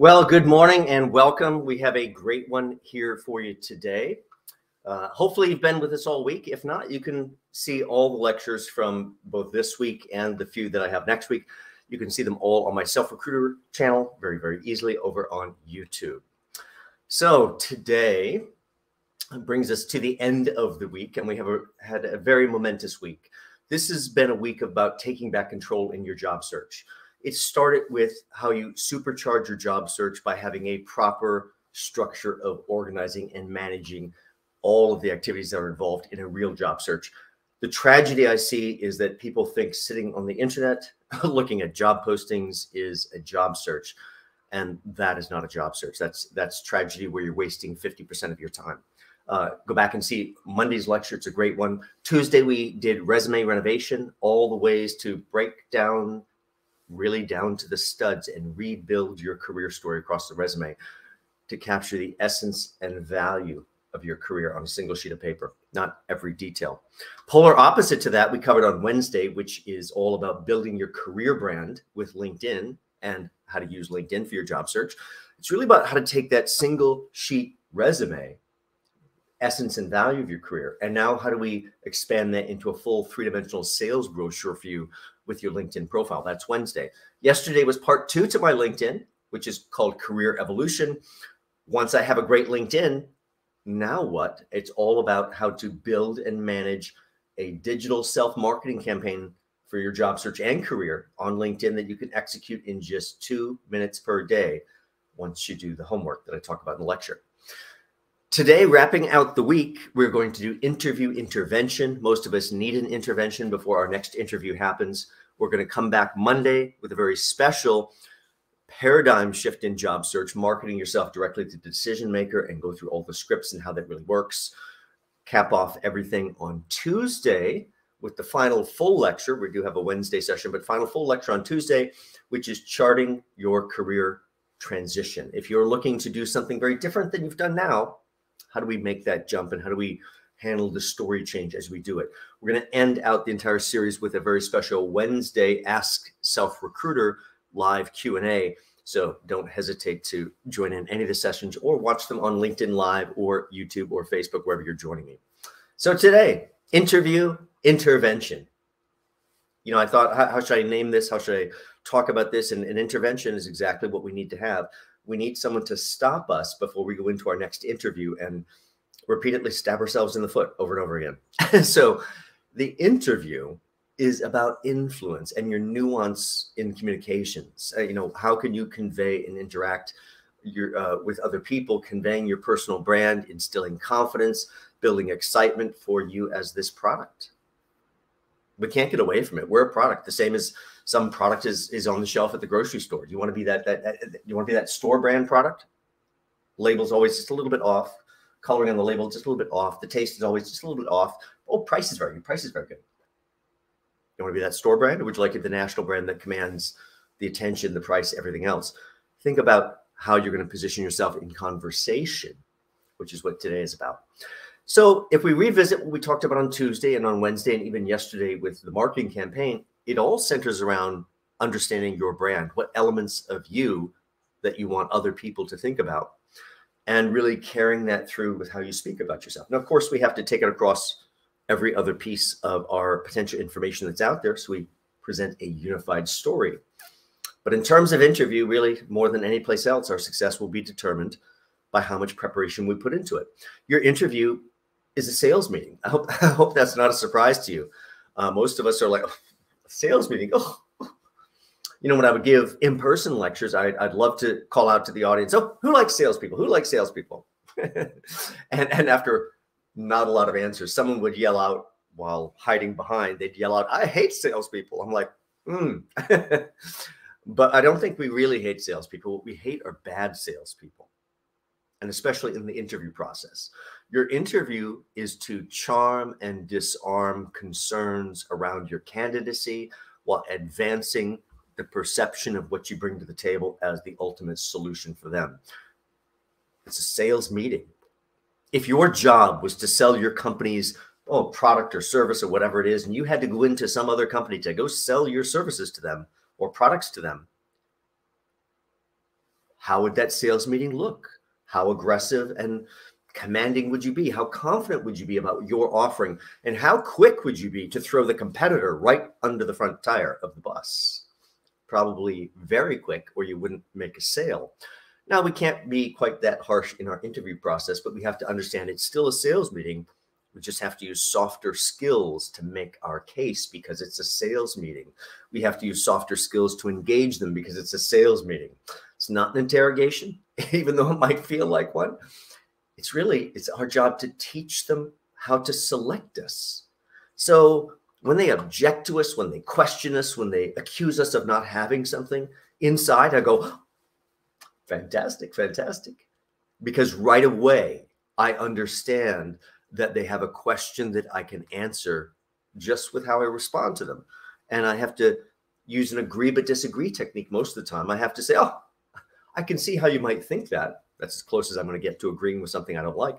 Well, good morning and welcome. We have a great one here for you today. Uh, hopefully, you've been with us all week. If not, you can see all the lectures from both this week and the few that I have next week. You can see them all on my Self Recruiter channel very, very easily over on YouTube. So, today brings us to the end of the week, and we have a, had a very momentous week. This has been a week about taking back control in your job search. It started with how you supercharge your job search by having a proper structure of organizing and managing all of the activities that are involved in a real job search. The tragedy I see is that people think sitting on the internet looking at job postings is a job search and that is not a job search. That's that's tragedy where you're wasting 50% of your time. Uh, go back and see Monday's lecture. It's a great one. Tuesday, we did resume renovation, all the ways to break down really down to the studs and rebuild your career story across the resume to capture the essence and value of your career on a single sheet of paper, not every detail. Polar opposite to that, we covered on Wednesday, which is all about building your career brand with LinkedIn and how to use LinkedIn for your job search. It's really about how to take that single sheet resume, essence and value of your career, and now how do we expand that into a full three dimensional sales brochure for you with your LinkedIn profile. That's Wednesday. Yesterday was part two to my LinkedIn, which is called Career Evolution. Once I have a great LinkedIn, now what? It's all about how to build and manage a digital self marketing campaign for your job search and career on LinkedIn that you can execute in just two minutes per day once you do the homework that I talk about in the lecture. Today, wrapping out the week, we're going to do interview intervention. Most of us need an intervention before our next interview happens. We're going to come back Monday with a very special paradigm shift in job search, marketing yourself directly to the decision maker and go through all the scripts and how that really works. Cap off everything on Tuesday with the final full lecture. We do have a Wednesday session, but final full lecture on Tuesday, which is charting your career transition. If you're looking to do something very different than you've done now, how do we make that jump and how do we handle the story change as we do it. We're going to end out the entire series with a very special Wednesday Ask Self Recruiter live Q&A. So don't hesitate to join in any of the sessions or watch them on LinkedIn Live or YouTube or Facebook, wherever you're joining me. So today, interview intervention. You know, I thought, how, how should I name this? How should I talk about this? And an intervention is exactly what we need to have. We need someone to stop us before we go into our next interview and repeatedly stab ourselves in the foot over and over again. so the interview is about influence and your nuance in communications. Uh, you know, how can you convey and interact your uh, with other people, conveying your personal brand, instilling confidence, building excitement for you as this product. We can't get away from it. We're a product, the same as some product is is on the shelf at the grocery store. Do you want to be that that, that you want to be that store brand product? Label's always just a little bit off coloring on the label just a little bit off. The taste is always just a little bit off. Oh, price is very good. Price is very good. You want to be that store brand, or would you like it the national brand that commands the attention, the price, everything else? Think about how you're going to position yourself in conversation, which is what today is about. So, if we revisit what we talked about on Tuesday and on Wednesday, and even yesterday with the marketing campaign, it all centers around understanding your brand, what elements of you that you want other people to think about and really carrying that through with how you speak about yourself. Now, of course, we have to take it across every other piece of our potential information that's out there. So we present a unified story. But in terms of interview, really more than any place else, our success will be determined by how much preparation we put into it. Your interview is a sales meeting. I hope, I hope that's not a surprise to you. Uh, most of us are like, oh, sales meeting. Oh, you know, when I would give in-person lectures, I, would love to call out to the audience, oh, who likes salespeople? Who likes salespeople? and, and after not a lot of answers, someone would yell out while hiding behind, they'd yell out, I hate salespeople. I'm like, hmm. but I don't think we really hate salespeople. What we hate are bad salespeople. And especially in the interview process. Your interview is to charm and disarm concerns around your candidacy while advancing the perception of what you bring to the table as the ultimate solution for them. It's a sales meeting. If your job was to sell your company's oh, product or service or whatever it is, and you had to go into some other company to go sell your services to them or products to them, how would that sales meeting look? How aggressive and commanding would you be? How confident would you be about your offering? And how quick would you be to throw the competitor right under the front tire of the bus? Probably very quick, or you wouldn't make a sale. Now, we can't be quite that harsh in our interview process, but we have to understand it's still a sales meeting. We just have to use softer skills to make our case because it's a sales meeting. We have to use softer skills to engage them because it's a sales meeting. It's not an interrogation, even though it might feel like one it's really it's our job to teach them how to select us so when they object to us when they question us when they accuse us of not having something inside i go fantastic fantastic. Because right away i understand that they have a question that i can answer just with how i respond to them. And i have to use an agree but disagree technique most of the time. I have to say oh i can see how you might think that that's as close as I'm going to get to agreeing with something I don't like.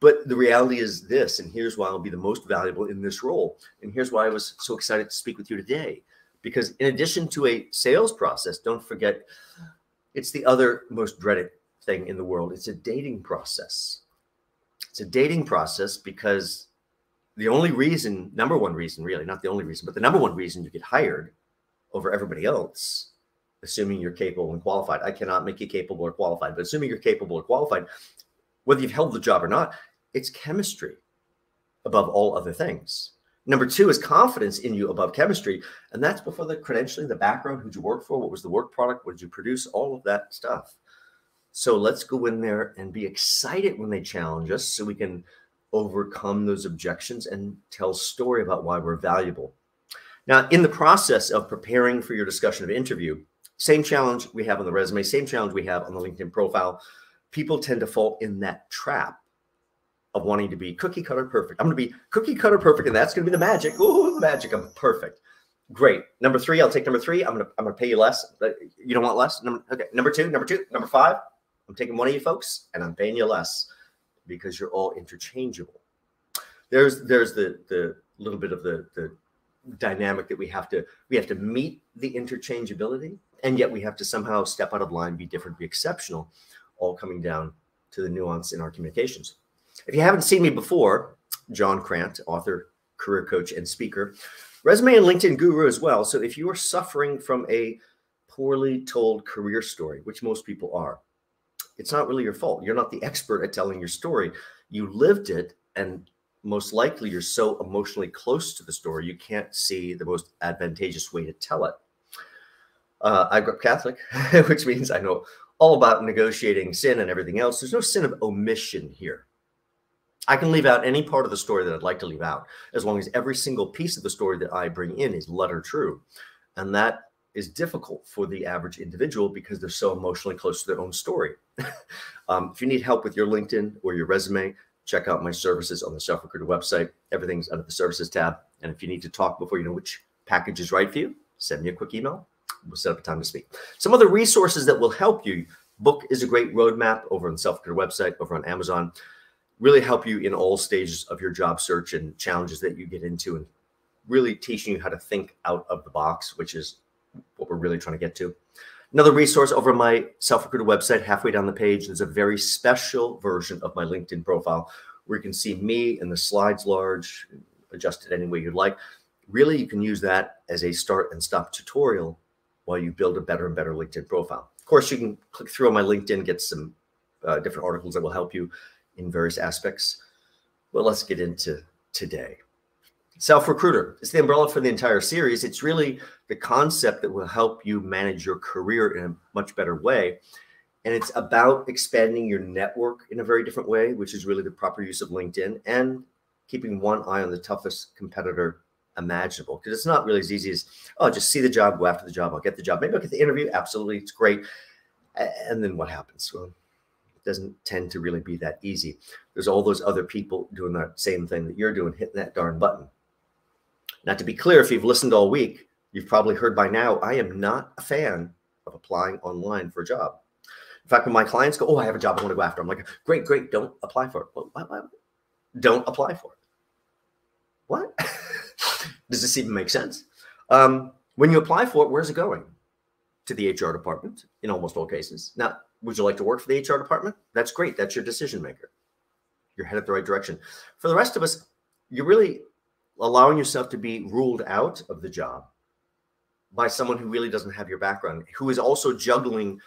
But the reality is this, and here's why I'll be the most valuable in this role. And here's why I was so excited to speak with you today. Because in addition to a sales process, don't forget it's the other most dreaded thing in the world. It's a dating process. It's a dating process because the only reason, number one reason, really, not the only reason, but the number one reason you get hired over everybody else assuming you're capable and qualified. I cannot make you capable or qualified, but assuming you're capable or qualified, whether you've held the job or not, it's chemistry above all other things. Number two is confidence in you above chemistry. And that's before the credentialing, the background, who'd you work for, what was the work product, what did you produce, all of that stuff. So let's go in there and be excited when they challenge us so we can overcome those objections and tell story about why we're valuable. Now, in the process of preparing for your discussion of interview, same challenge we have on the resume, same challenge we have on the LinkedIn profile. People tend to fall in that trap of wanting to be cookie cutter perfect. I'm going to be cookie cutter perfect, and that's going to be the magic. Ooh, the magic! I'm perfect. Great. Number three, I'll take number three. I'm gonna I'm gonna pay you less. Uh, you don't want less. Number, okay. Number two, number two, number five. I'm taking one of you folks, and I'm paying you less because you're all interchangeable. There's there's the the little bit of the the dynamic that we have to we have to meet the interchangeability and yet we have to somehow step out of line, be different, be exceptional, all coming down to the nuance in our communications. If you haven't seen me before, John Crant, author, career coach, and speaker, resume and LinkedIn guru as well. So if you are suffering from a poorly told career story, which most people are, it's not really your fault. You're not the expert at telling your story. You lived it, and most likely you're so emotionally close to the story, you can't see the most advantageous way to tell it. Uh, I grew up Catholic, which means I know all about negotiating sin and everything else. There's no sin of omission here. I can leave out any part of the story that I'd like to leave out, as long as every single piece of the story that I bring in is letter true. And that is difficult for the average individual because they're so emotionally close to their own story. um, if you need help with your LinkedIn or your resume, check out my services on the Self Recruiter website. Everything's under the services tab. And if you need to talk before you know which package is right for you, send me a quick email we'll set up a time to speak. Some other resources that will help you. Book is a great roadmap over on the Self Care website, over on Amazon. Really help you in all stages of your job search and challenges that you get into, and really teaching you how to think out of the box, which is what we're really trying to get to. Another resource over my Self Recruiter website, halfway down the page, there's a very special version of my LinkedIn profile where you can see me and the slides large, adjust it any way you'd like. Really, you can use that as a start and stop tutorial while you build a better and better LinkedIn profile. Of course, you can click through on my LinkedIn, get some uh, different articles that will help you in various aspects. Well, let's get into today. Self Recruiter is the umbrella for the entire series. It's really the concept that will help you manage your career in a much better way. And it's about expanding your network in a very different way, which is really the proper use of LinkedIn and keeping one eye on the toughest competitor imaginable because it's not really as easy as oh just see the job go after the job i'll get the job. Maybe i'll get the interview absolutely it's great. And then what happens? Well it doesn't tend to really be that easy. There's all those other people doing that same thing that you're doing hitting that darn button. Now to be clear if you've listened all week you've probably heard by now i am not a fan of applying online for a job. In fact when my clients go oh i have a job i want to go after i'm like great great don't apply for it. What, what, what? don't apply for it. What Does this even make sense? Um, when you apply for it, where's it going? to the HR department in almost all cases. Now, would you like to work for the HR department? That's great. That's your decision maker. You're headed the right direction. For the rest of us, you're really allowing yourself to be ruled out of the job by someone who really doesn't have your background, who is also juggling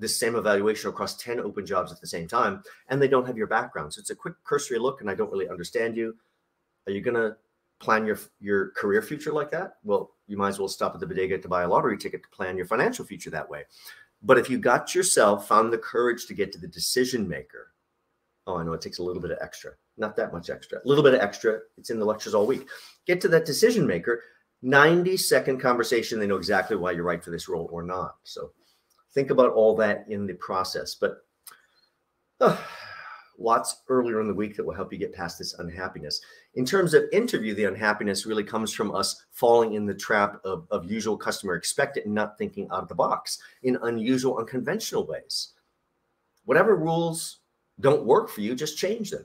the same evaluation across 10 open jobs at the same time, and they don't have your background. So it's a quick cursory look, and I don't really understand you. Are you going to plan your your career future like that? Well, you might as well stop at the bodega to buy a lottery ticket to plan your financial future that way. But if you got yourself, found the courage to get to the decision maker, oh, I know it takes a little bit of extra, not that much extra, a little bit of extra. It's in the lectures all week. Get to that decision maker, 90 second conversation. They know exactly why you're right for this role or not. So think about all that in the process. But uh, lots earlier in the week that will help you get past this unhappiness. In terms of interview, the unhappiness really comes from us falling in the trap of, of usual customer expected and not thinking out of the box in unusual, unconventional ways. Whatever rules don't work for you, just change them.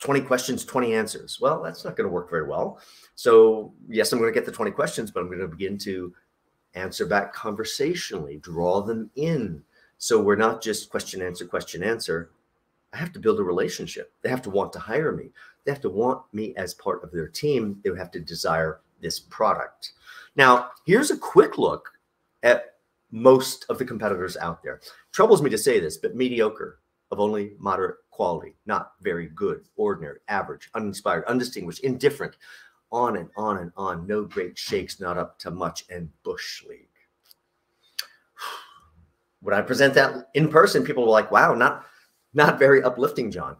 20 questions, 20 answers. Well, that's not going to work very well. So, yes, I'm going to get the 20 questions, but I'm going to begin to answer back conversationally, draw them in. So we're not just question, answer, question, answer. I have to build a relationship. They have to want to hire me. They have to want me as part of their team. They have to desire this product. Now, here's a quick look at most of the competitors out there. Troubles me to say this, but mediocre of only moderate quality, not very good, ordinary, average, uninspired, undistinguished, indifferent, on and on and on. No great shakes, not up to much, and Bush League. When I present that in person, people were like, wow, not not very uplifting, John.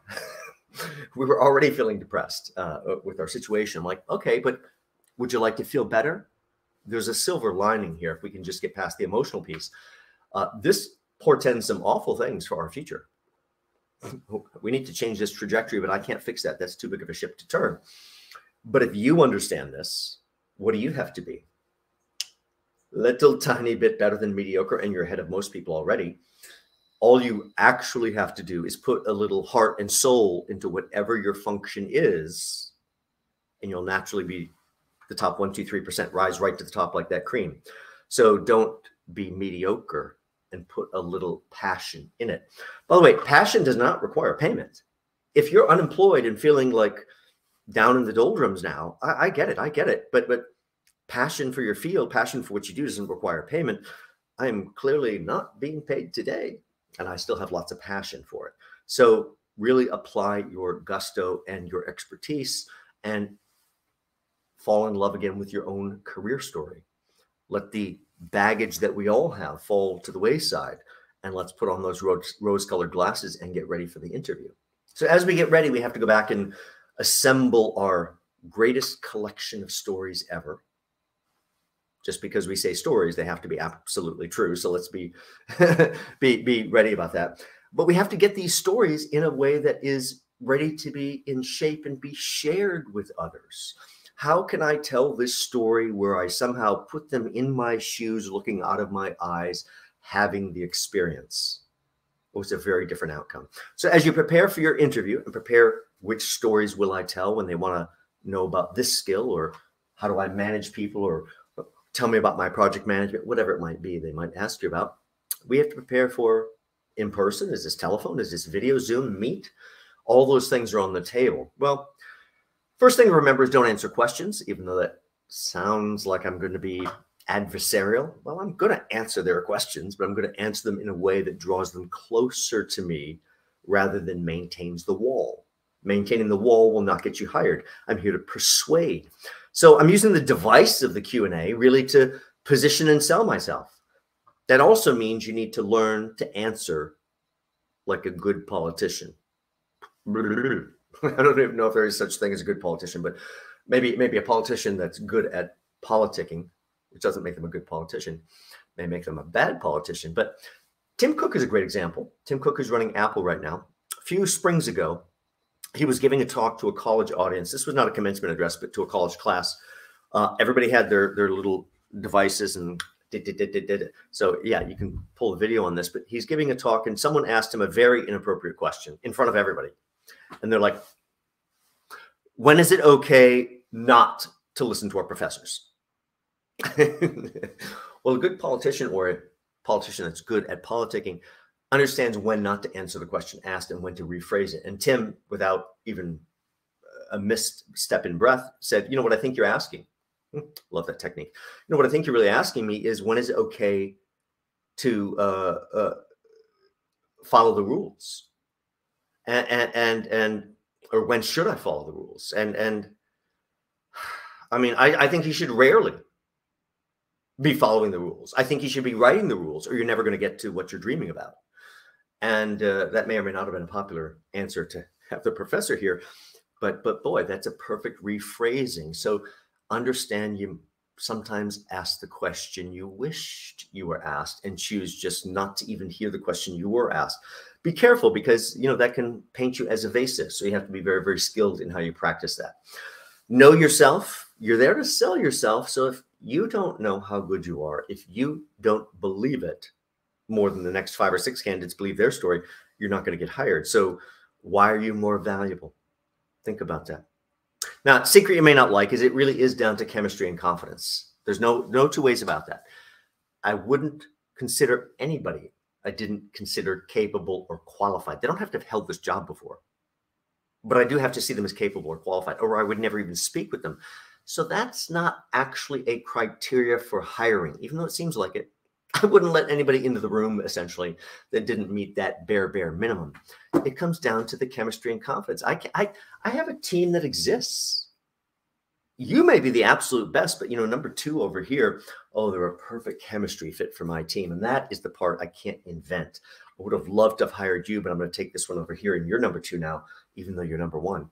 we were already feeling depressed uh, with our situation. I'm like, okay, but would you like to feel better? There's a silver lining here if we can just get past the emotional piece. Uh, this portends some awful things for our future. we need to change this trajectory, but I can't fix that. That's too big of a ship to turn. But if you understand this, what do you have to be? Little tiny bit better than mediocre, and you're ahead of most people already all you actually have to do is put a little heart and soul into whatever your function is, and you'll naturally be the top one, two, three percent, rise right to the top like that cream. So don't be mediocre and put a little passion in it. By the way, passion does not require payment. If you're unemployed and feeling like down in the doldrums now, I, I get it. I get it. But but passion for your field, passion for what you do doesn't require payment. I am clearly not being paid today and I still have lots of passion for it. So really apply your gusto and your expertise and fall in love again with your own career story. Let the baggage that we all have fall to the wayside and let's put on those rose colored glasses and get ready for the interview. So as we get ready, we have to go back and assemble our greatest collection of stories ever just because we say stories, they have to be absolutely true. So let's be be be ready about that. But we have to get these stories in a way that is ready to be in shape and be shared with others. How can I tell this story where I somehow put them in my shoes, looking out of my eyes, having the experience? It was a very different outcome. So as you prepare for your interview and prepare which stories will I tell when they want to know about this skill or how do I manage people or tell me about my project management, whatever it might be, they might ask you about. We have to prepare for in person. Is this telephone? Is this video, Zoom, Meet? All those things are on the table. Well, first thing to remember is don't answer questions, even though that sounds like I'm going to be adversarial. Well, I'm going to answer their questions, but I'm going to answer them in a way that draws them closer to me rather than maintains the wall. Maintaining the wall will not get you hired. I'm here to persuade. So I'm using the device of the Q&A really to position and sell myself. That also means you need to learn to answer like a good politician. I don't even know if there is such thing as a good politician, but maybe maybe a politician that's good at politicking, which doesn't make them a good politician, may make them a bad politician. But Tim Cook is a great example. Tim Cook is running Apple right now. A few springs ago, he was giving a talk to a college audience. This was not a commencement address, but to a college class. Uh, everybody had their their little devices and did, did, did, did, so yeah, you can pull a video on this. But he's giving a talk, and someone asked him a very inappropriate question in front of everybody, and they're like, "When is it okay not to listen to our professors?" well, a good politician or a politician that's good at politicking understands when not to answer the question asked and when to rephrase it. And Tim, without even a missed step in breath, said, You know what I think you're asking? Hmm, love that technique. You know what I think you're really asking me is when is it okay to uh, uh, follow the rules? And, and, and, and, or when should I follow the rules? And, and, I mean, I, I think he should rarely be following the rules. I think he should be writing the rules, or you're never going to get to what you're dreaming about. And uh, that may or may not have been a popular answer to have the professor here, but but boy, that's a perfect rephrasing. So understand you sometimes ask the question you wished you were asked and choose just not to even hear the question you were asked. Be careful because you know that can paint you as evasive. So you have to be very very skilled in how you practice that. Know yourself. You're there to sell yourself. So if you don't know how good you are, if you don't believe it more than the next five or six candidates believe their story, you're not going to get hired. So why are you more valuable? Think about that. Now, secret you may not like is it really is down to chemistry and confidence. There's no no two ways about that. I wouldn't consider anybody I didn't consider capable or qualified. They don't have to have held this job before, but I do have to see them as capable or qualified, or I would never even speak with them. So that's not actually a criteria for hiring, even though it seems like it. I wouldn't let anybody into the room essentially that didn't meet that bare, bare minimum. It comes down to the chemistry and confidence. I, I, I have a team that exists. You may be the absolute best, but you know, number two over here, oh, they're a perfect chemistry fit for my team. And that is the part I can't invent. I would have loved to have hired you, but I'm going to take this one over here and you're number two now, even though you're number one.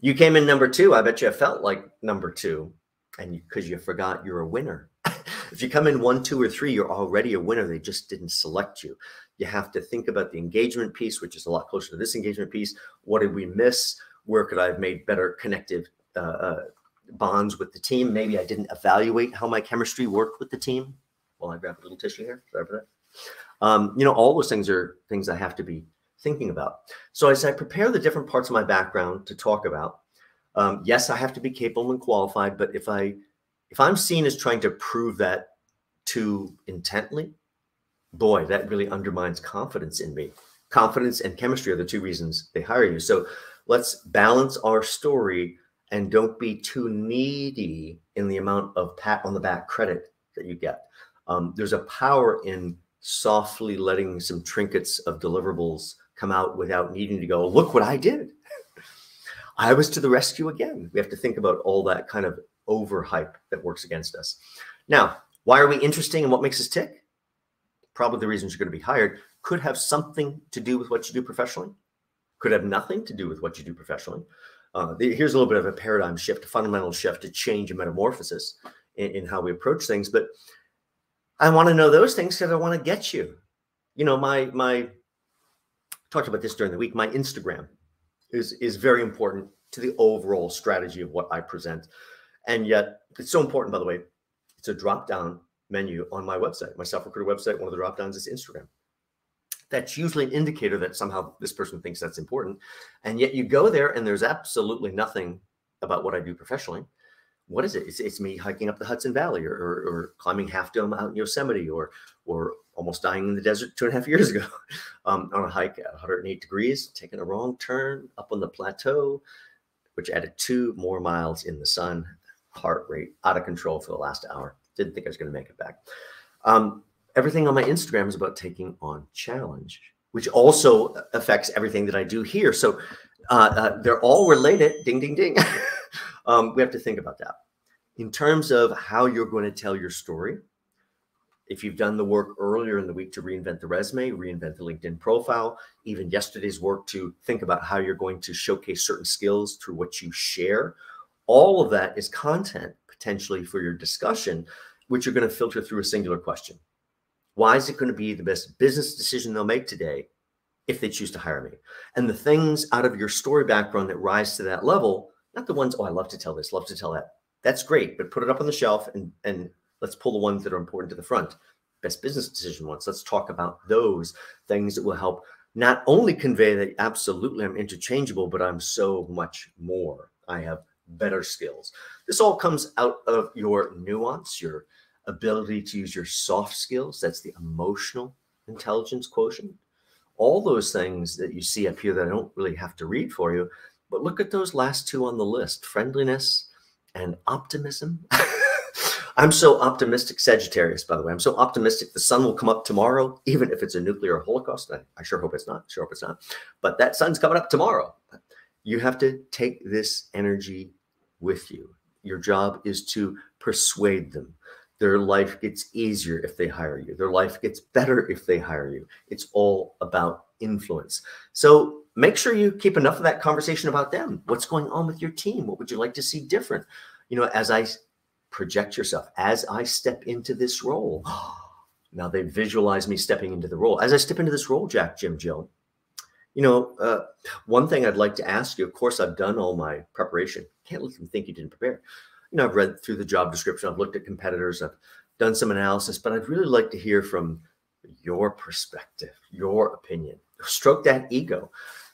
You came in number two. I bet you felt like number two, and because you, you forgot you're a winner. If you come in one, two, or three, you're already a winner. They just didn't select you. You have to think about the engagement piece, which is a lot closer to this engagement piece. What did we miss? Where could I have made better connective uh, uh, bonds with the team? Maybe I didn't evaluate how my chemistry worked with the team. Well, I grab a little tissue here. Sorry for that. Um, you know, all those things are things I have to be thinking about. So as I prepare the different parts of my background to talk about, um, yes, I have to be capable and qualified, but if I if I'm seen as trying to prove that too intently, boy, that really undermines confidence in me. Confidence and chemistry are the two reasons they hire you. So let's balance our story and don't be too needy in the amount of pat on the back credit that you get. Um, there's a power in softly letting some trinkets of deliverables come out without needing to go, look what I did. I was to the rescue again. We have to think about all that kind of overhype that works against us. Now, why are we interesting and what makes us tick? Probably the reasons you're going to be hired could have something to do with what you do professionally, could have nothing to do with what you do professionally. Uh, the, here's a little bit of a paradigm shift, a fundamental shift, a change, a metamorphosis in, in how we approach things. But I want to know those things because I want to get you. You know, my my talked about this during the week. My Instagram is is very important to the overall strategy of what I present, and yet it's so important. By the way, it's a drop down menu on my website, my self recruiter website. One of the drop downs is Instagram. That's usually an indicator that somehow this person thinks that's important, and yet you go there and there's absolutely nothing about what I do professionally. What is it? It's, it's me hiking up the Hudson Valley or, or, or climbing Half Dome out in Yosemite or or almost dying in the desert two and a half years ago um, on a hike at 108 degrees, taking a wrong turn up on the plateau, which added two more miles in the sun, heart rate out of control for the last hour. Didn't think I was going to make it back. Um, everything on my Instagram is about taking on challenge, which also affects everything that I do here. So uh, uh, they're all related. Ding, ding, ding. um, we have to think about that. In terms of how you're going to tell your story, if you've done the work earlier in the week to reinvent the resume, reinvent the LinkedIn profile, even yesterday's work to think about how you're going to showcase certain skills through what you share, all of that is content potentially for your discussion, which you're going to filter through a singular question. Why is it going to be the best business decision they'll make today if they choose to hire me? And the things out of your story background that rise to that level, not the ones, oh, I love to tell this, love to tell that. That's great, but put it up on the shelf and, and Let's pull the ones that are important to the front. Best business decision ones. Let's talk about those things that will help not only convey that absolutely I'm interchangeable, but I'm so much more. I have better skills. This all comes out of your nuance, your ability to use your soft skills. That's the emotional intelligence quotient. All those things that you see up here that I don't really have to read for you, but look at those last two on the list friendliness and optimism. I'm so optimistic, Sagittarius, by the way. I'm so optimistic the sun will come up tomorrow, even if it's a nuclear holocaust. I, I sure hope it's not. Sure hope it's not. But that sun's coming up tomorrow. You have to take this energy with you. Your job is to persuade them. Their life gets easier if they hire you. Their life gets better if they hire you. It's all about influence. So make sure you keep enough of that conversation about them. What's going on with your team? What would you like to see different? You know, as I project yourself, as I step into this role, now they visualize me stepping into the role. As I step into this role, Jack, Jim, Jill, you know, uh, one thing I'd like to ask you, of course, I've done all my preparation. Can't let them think you didn't prepare. You know, I've read through the job description, I've looked at competitors, I've done some analysis, but I'd really like to hear from your perspective, your opinion. Stroke that ego.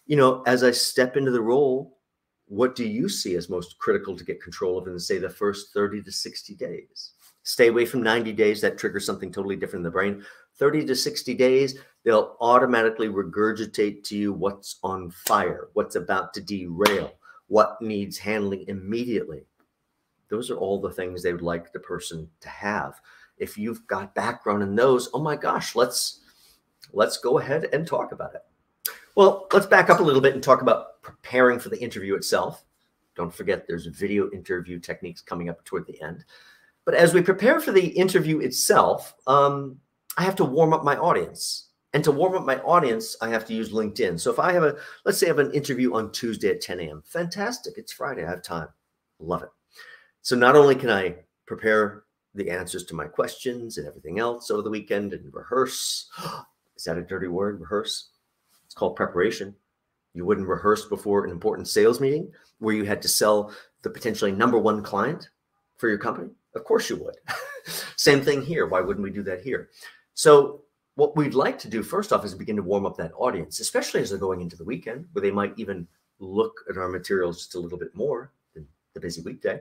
You know, as I step into the role, what do you see as most critical to get control of in, say, the first 30 to 60 days? Stay away from 90 days. That triggers something totally different in the brain. 30 to 60 days, they'll automatically regurgitate to you what's on fire, what's about to derail, what needs handling immediately. Those are all the things they would like the person to have. If you've got background in those, oh my gosh, let's let's go ahead and talk about it. Well, let's back up a little bit and talk about preparing for the interview itself. Don't forget there's video interview techniques coming up toward the end. But as we prepare for the interview itself, um, I have to warm up my audience. And to warm up my audience, I have to use LinkedIn. So if I have a, let's say I have an interview on Tuesday at 10 a.m., fantastic. It's Friday. I have time. Love it. So not only can I prepare the answers to my questions and everything else over the weekend and rehearse. Is that a dirty word? Rehearse? It's called preparation. You wouldn't rehearse before an important sales meeting where you had to sell the potentially number one client for your company? Of course you would. Same thing here. Why wouldn't we do that here? So what we'd like to do first off is begin to warm up that audience, especially as they're going into the weekend where they might even look at our materials just a little bit more than the busy weekday.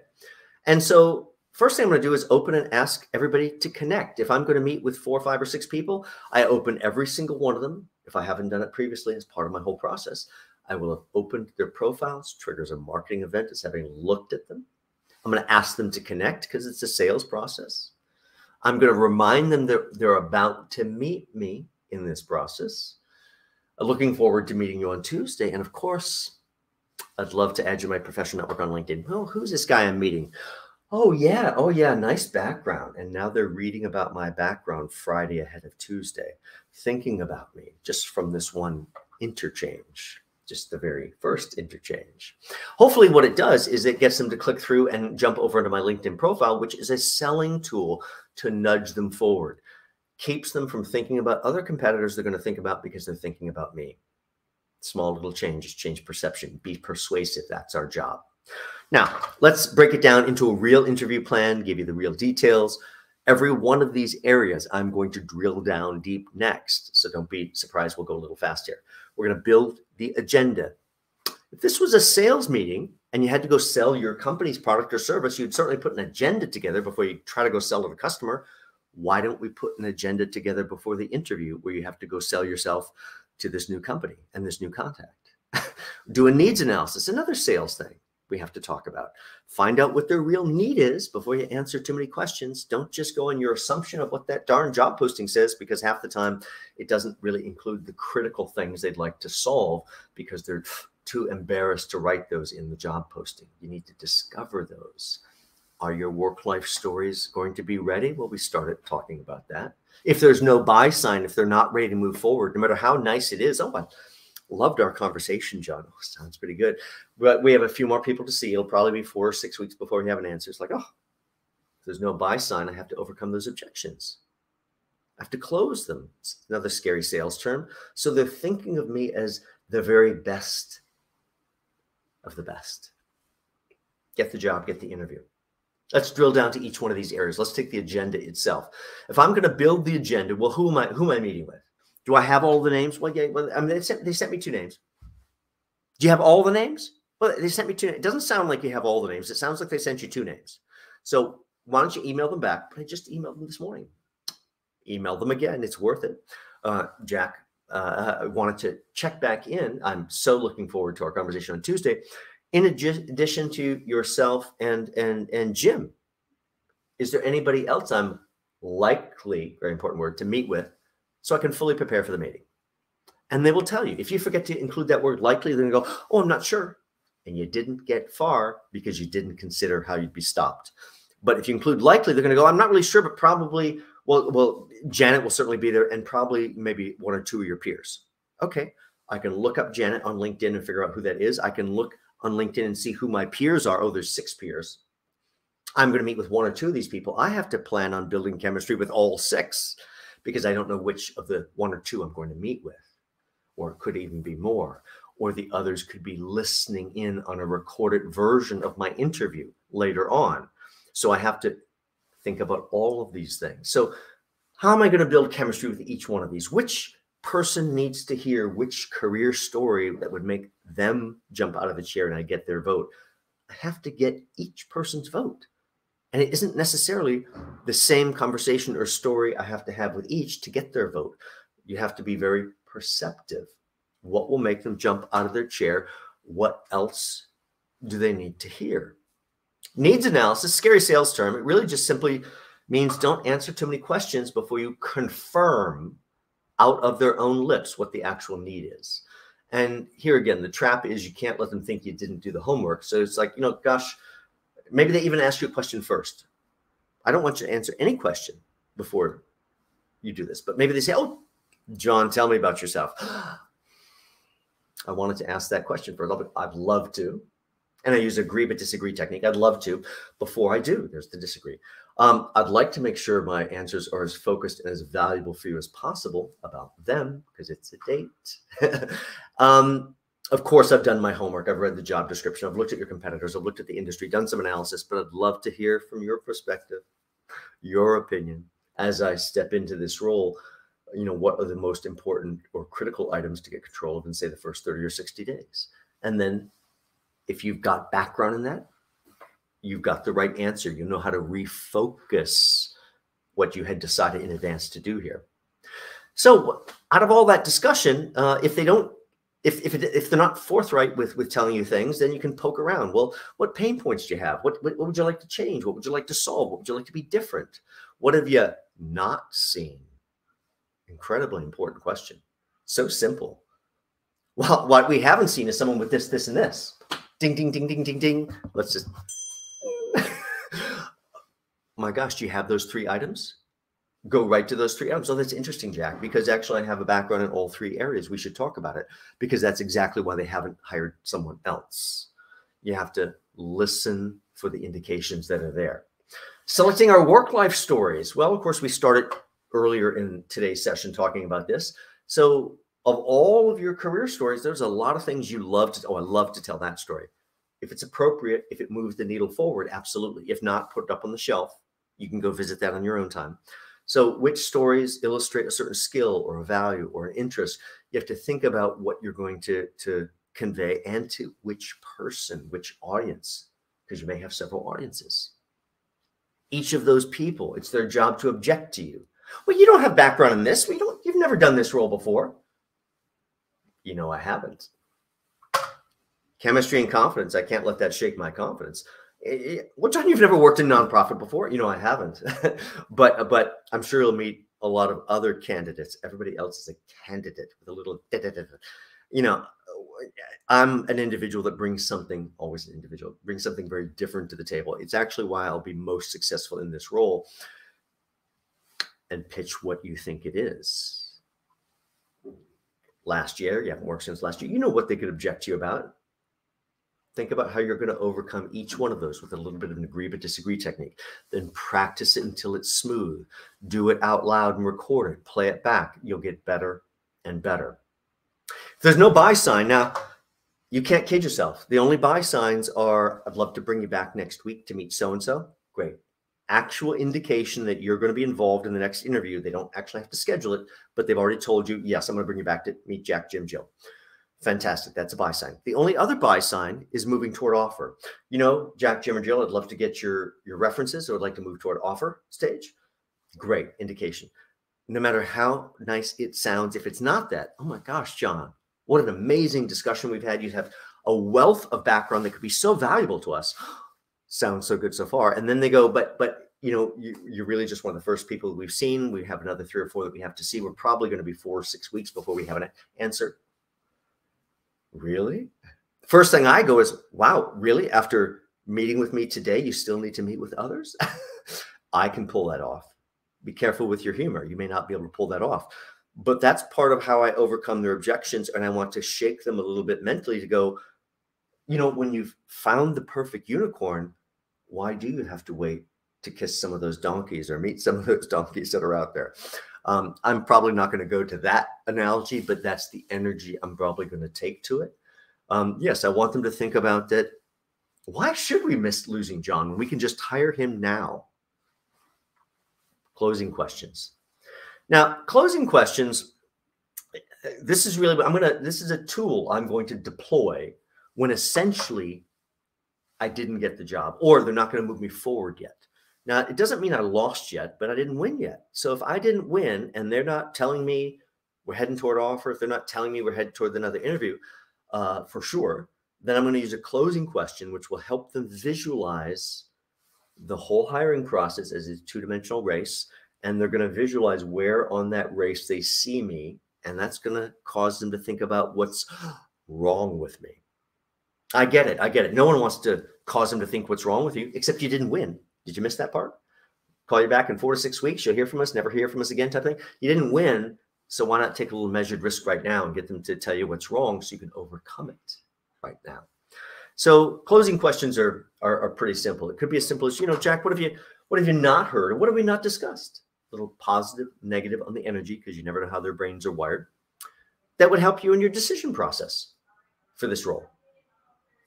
And so first thing I'm going to do is open and ask everybody to connect. If I'm going to meet with four, five, or six people, I open every single one of them. If I haven't done it previously as part of my whole process, I will have opened their profiles, triggers a marketing event as having looked at them. I'm going to ask them to connect because it's a sales process. I'm going to remind them that they're about to meet me in this process. Uh, looking forward to meeting you on Tuesday. And of course, I'd love to add you to my professional network on LinkedIn. Well, who's this guy I'm meeting? Oh, yeah. Oh, yeah. Nice background. And now they're reading about my background Friday ahead of Tuesday, thinking about me just from this one interchange just the very first interchange. Hopefully, what it does is it gets them to click through and jump over into my LinkedIn profile, which is a selling tool to nudge them forward, keeps them from thinking about other competitors they're going to think about because they're thinking about me. Small little changes, change perception, be persuasive. That's our job. Now, let's break it down into a real interview plan, give you the real details. Every one of these areas, I'm going to drill down deep next. So don't be surprised. We'll go a little fast here. We're going to build the agenda. If this was a sales meeting and you had to go sell your company's product or service, you'd certainly put an agenda together before you try to go sell to the customer. Why don't we put an agenda together before the interview where you have to go sell yourself to this new company and this new contact? Do a needs analysis, another sales thing we have to talk about. Find out what their real need is before you answer too many questions. Don't just go on your assumption of what that darn job posting says, because half the time it doesn't really include the critical things they'd like to solve because they're too embarrassed to write those in the job posting. You need to discover those. Are your work life stories going to be ready? Well, we started talking about that. If there's no buy sign, if they're not ready to move forward, no matter how nice it is, oh, I loved our conversation, John. Oh, sounds pretty good. But we have a few more people to see. It'll probably be four or six weeks before we have an answer. It's like, oh, there's no buy sign, I have to overcome those objections. I have to close them. It's another scary sales term. So they're thinking of me as the very best of the best. Get the job, get the interview. Let's drill down to each one of these areas. Let's take the agenda itself. If I'm going to build the agenda, well, who am I? Who am I meeting with? Do I have all the names? Well, yeah. Well, I mean, they sent, they sent me two names. Do you have all the names? Well, they sent me two. It doesn't sound like you have all the names. It sounds like they sent you two names. So why don't you email them back? I just emailed them this morning. Email them again. It's worth it. Uh, Jack uh, I wanted to check back in. I'm so looking forward to our conversation on Tuesday. In addition to yourself and and and Jim, is there anybody else I'm likely, very important word, to meet with, so I can fully prepare for the meeting? And they will tell you. If you forget to include that word likely, then go, oh, I'm not sure. And you didn't get far because you didn't consider how you'd be stopped. But if you include likely, they're going to go, I'm not really sure, but probably, well, well, Janet will certainly be there and probably maybe one or two of your peers. Okay. I can look up Janet on LinkedIn and figure out who that is. I can look on LinkedIn and see who my peers are. Oh, there's six peers. I'm going to meet with one or two of these people. I have to plan on building chemistry with all six because I don't know which of the one or two I'm going to meet with or it could even be more, or the others could be listening in on a recorded version of my interview later on. So I have to think about all of these things. So, how am I going to build chemistry with each one of these? Which person needs to hear which career story that would make them jump out of the chair and I get their vote? I have to get each person's vote. And it isn't necessarily the same conversation or story I have to have with each to get their vote. You have to be very perceptive. What will make them jump out of their chair? What else do they need to hear? Needs analysis, scary sales term. It really just simply means don't answer too many questions before you confirm out of their own lips what the actual need is. And here again, the trap is you can't let them think you didn't do the homework. So it's like, you know, gosh, maybe they even ask you a question first. I don't want you to answer any question before you do this, but maybe they say, oh, John, tell me about yourself. I wanted to ask that question for a little bit. I'd love to. And I use agree but disagree technique. I'd love to. Before I do, there's the disagree. Um, I'd like to make sure my answers are as focused and as valuable for you as possible about them because it's a date. um, of course, I've done my homework. I've read the job description. I've looked at your competitors. I've looked at the industry, done some analysis, but I'd love to hear from your perspective, your opinion as I step into this role you know, what are the most important or critical items to get control of in, say, the first 30 or 60 days. And then if you've got background in that, you've got the right answer. You know how to refocus what you had decided in advance to do here. So out of all that discussion, uh, if they don't, if, if, it, if they're not forthright with, with telling you things, then you can poke around. Well, what pain points do you have? What, what, what would you like to change? What would you like to solve? What would you like to be different? What have you not seen? Incredibly important question. So simple. Well, what we haven't seen is someone with this, this, and this. Ding, ding, ding, ding, ding, ding. Let's just. My gosh, do you have those three items? Go right to those three items. Oh, that's interesting, Jack, because actually I have a background in all three areas. We should talk about it because that's exactly why they haven't hired someone else. You have to listen for the indications that are there. Selecting our work life stories. Well, of course, we started earlier in today's session talking about this. So, of all of your career stories, there's a lot of things you love to. Oh, I love to tell that story. If it's appropriate, if it moves the needle forward, absolutely. If not, put it up on the shelf. You can go visit that on your own time. So, which stories illustrate a certain skill or a value or an interest? You have to think about what you're going to to convey and to which person, which audience, because you may have several audiences. Each of those people, it's their job to object to you well, you don't have background in this. We don't. You've never done this role before. You know, I haven't. Chemistry and confidence. I can't let that shake my confidence. What John? You've never worked in nonprofit before. You know, I haven't. but but I'm sure you'll meet a lot of other candidates. Everybody else is a candidate with a little. You know, I'm an individual that brings something, always an individual, brings something very different to the table. It's actually why I'll be most successful in this role and pitch what you think it is. Last year, you haven't worked since last year. You know what they could object to you about. Think about how you're going to overcome each one of those with a little bit of an agree but disagree technique. Then practice it until it's smooth. Do it out loud and record it. Play it back. You'll get better and better. If there's no buy sign, now you can't kid yourself. The only buy signs are I'd love to bring you back next week to meet so and so. Great actual indication that you're going to be involved in the next interview. They don't actually have to schedule it, but they've already told you, yes, I'm going to bring you back to meet Jack, Jim, Jill. Fantastic. That's a buy sign. The only other buy sign is moving toward offer. You know, Jack, Jim, or Jill, I'd love to get your, your references. I would like to move toward offer stage. Great indication. No matter how nice it sounds, if it's not that, oh my gosh, John, what an amazing discussion we've had. You have a wealth of background that could be so valuable to us. Sounds so good so far. And then they go, but, but, you know, you, you're really just one of the first people we've seen. We have another three or four that we have to see. We're probably going to be four or six weeks before we have an answer really? First thing I go is, wow, really? After meeting with me today, you still need to meet with others? I can pull that off. Be careful with your humor. You may not be able to pull that off. But that's part of how I overcome their objections. And I want to shake them a little bit mentally to go, you know, when you've found the perfect unicorn, why do you have to wait to kiss some of those donkeys or meet some of those donkeys that are out there? Um, I'm probably not going to go to that analogy, but that's the energy I'm probably going to take to it. Um, yes, I want them to think about that. Why should we miss losing John when we can just hire him now? Closing questions. Now, closing questions. This is really I'm gonna. This is a tool I'm going to deploy when essentially I didn't get the job, or they're not going to move me forward yet. Now, it doesn't mean I lost yet, but I didn't win yet. So if I didn't win and they're not telling me we're heading toward offer, if they're not telling me we're heading toward another interview, uh, for sure, then I'm going to use a closing question, which will help them visualize the whole hiring process as a two dimensional race. And they're going to visualize where on that race they see me. And that's going to cause them to think about what's wrong with me. I get it. I get it. No one wants to cause them to think what's wrong with you, except you didn't win. Did you miss that part? Call you back in four to six weeks. You'll hear from us, never hear from us again, type thing. You didn't win. So why not take a little measured risk right now and get them to tell you what's wrong so you can overcome it right now? So closing questions are, are, are pretty simple. It could be as simple as, you know, Jack, what have you what have you not heard? What have we not discussed? A little positive, negative on the energy, because you never know how their brains are wired. That would help you in your decision process for this role.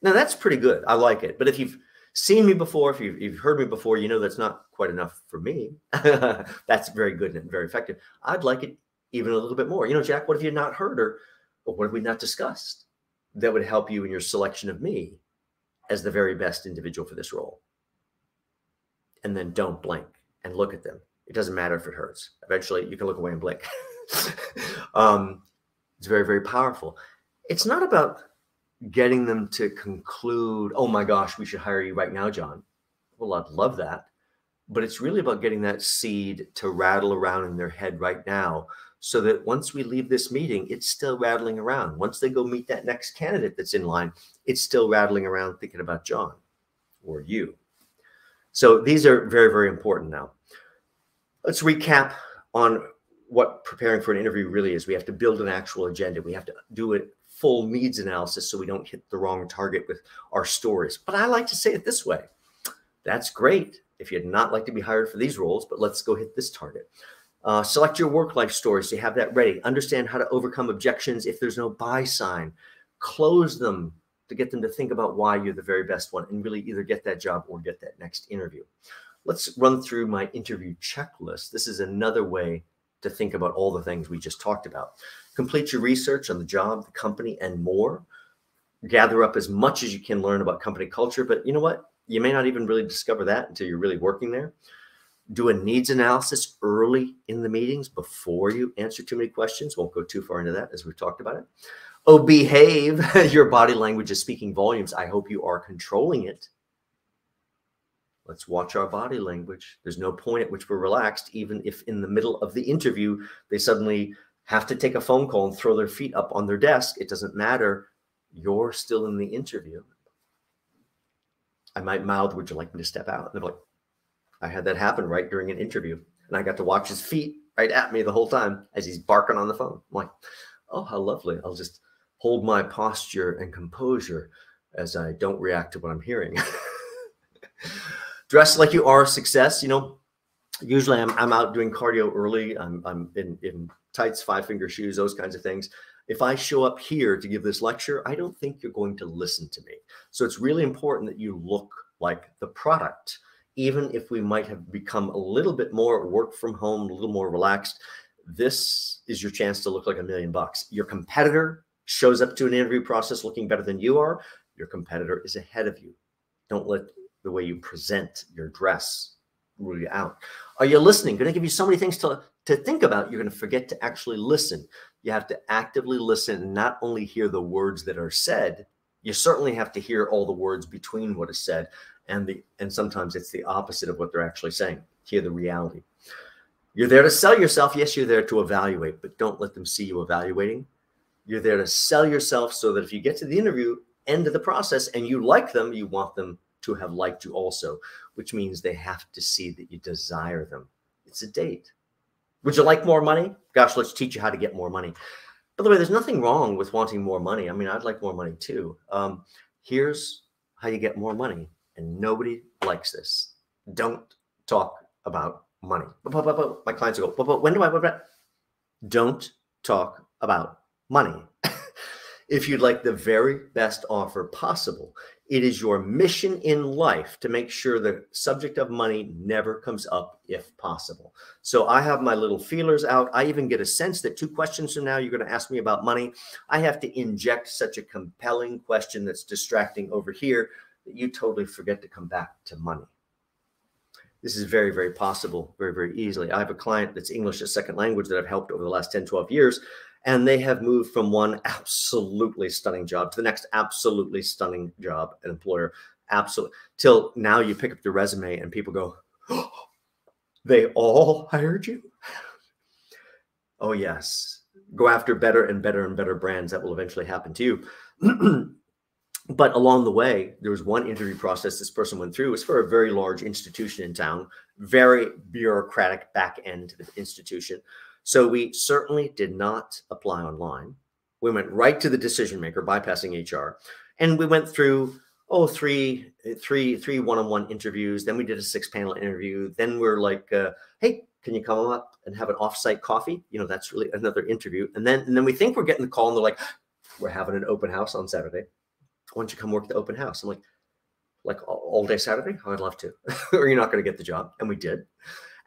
Now that's pretty good. I like it. But if you've seen me before, if you've, you've heard me before, you know that's not quite enough for me. that's very good and very effective. I'd like it even a little bit more. You know, Jack, what have you not heard or, or what have we not discussed that would help you in your selection of me as the very best individual for this role? And then don't blink and look at them. It doesn't matter if it hurts. Eventually, you can look away and blink. um, it's very, very powerful. It's not about getting them to conclude, oh my gosh, we should hire you right now, John. Well, I'd love that. But it's really about getting that seed to rattle around in their head right now so that once we leave this meeting, it's still rattling around. Once they go meet that next candidate that's in line, it's still rattling around thinking about John or you. So these are very, very important now. Let's recap on what preparing for an interview really is. We have to build an actual agenda. We have to do it full needs analysis so we don't hit the wrong target with our stories. But I like to say it this way that's great if you'd not like to be hired for these roles, but let's go hit this target. Uh, select your work life stories so you have that ready. Understand how to overcome objections if there's no buy sign. Close them to get them to think about why you're the very best one and really either get that job or get that next interview. Let's run through my interview checklist. This is another way to think about all the things we just talked about. Complete your research on the job, the company, and more. Gather up as much as you can learn about company culture. But you know what? You may not even really discover that until you're really working there. Do a needs analysis early in the meetings before you answer too many questions. Won't go too far into that as we've talked about it. Oh, behave. Your body language is speaking volumes. I hope you are controlling it. Let's watch our body language. There's no point at which we're relaxed, even if in the middle of the interview they suddenly have to take a phone call and throw their feet up on their desk. It doesn't matter. You're still in the interview. I might mouth, Would you like me to step out? And they're like, I had that happen right during an interview. And I got to watch his feet right at me the whole time as he's barking on the phone. I'm like, oh, how lovely. I'll just hold my posture and composure as I don't react to what I'm hearing. Dress like you are a success. You know, usually I'm, I'm out doing cardio early. I'm, I'm in, in tights, five finger shoes, those kinds of things. If I show up here to give this lecture, I don't think you're going to listen to me. So it's really important that you look like the product, even if we might have become a little bit more work from home, a little more relaxed. This is your chance to look like a million bucks. Your competitor shows up to an interview process looking better than you are, your competitor is ahead of you. Don't let the way you present your dress rule you out. Are you listening? Going to give you so many things to, to think about. You're going to forget to actually listen. You have to actively listen and not only hear the words that are said, you certainly have to hear all the words between what is said and the and sometimes it's the opposite of what they're actually saying. Hear the reality. You're there to sell yourself. Yes, you're there to evaluate, but don't let them see you evaluating. You're there to sell yourself so that if you get to the interview end of the process and you like them, you want them to have liked you also, which means they have to see that you desire them. It's a date. Would you like more money? Gosh, let's teach you how to get more money. By the way, there's nothing wrong with wanting more money. I mean, I'd like more money too. Um, here's how you get more money, and nobody likes this. Don't talk about money. My clients go, but, but when do I? Don't talk about money. if you'd like the very best offer possible, it is your mission in life to make sure the subject of money never comes up if possible. So I have my little feelers out. I even get a sense that two questions from now, you're going to ask me about money. I have to inject such a compelling question that's distracting over here that you totally forget to come back to money. This is very, very possible, very, very easily. I have a client that's English as second language that I've helped over the last 10, 12 years and they have moved from one absolutely stunning job to the next absolutely stunning job an employer. Absolutely till now you pick up the resume and people go oh, they all hired you? Oh yes. Go after better and better and better brands that will eventually happen to you. But along the way there was one interview process this person went through. It was for a very large institution in town. Very bureaucratic back end to the institution so we certainly did not apply online. We went right to the decision maker, bypassing HR, and we went through oh three three three one-on-one interviews. Then we did a six-panel interview. Then we're like, uh, hey, can you come up and have an off-site coffee? You know, that's really another interview. And then and then we think we're getting the call, and they're like, we're having an open house on Saturday. Why don't you come work the open house? I'm like, like all day Saturday? I'd love to. or you're not going to get the job. And we did.